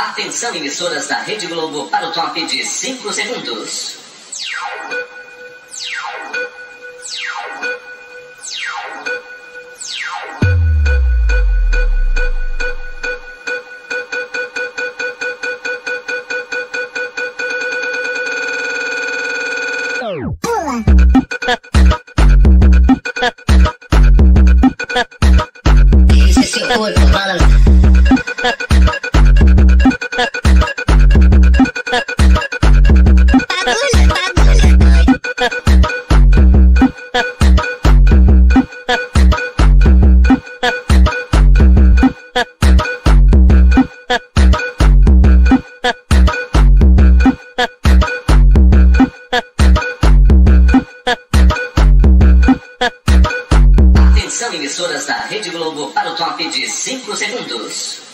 Atenção emissoras da Rede Globo para o top de 5 segundos. Esse. da Rede Globo para o top de 5 segundos.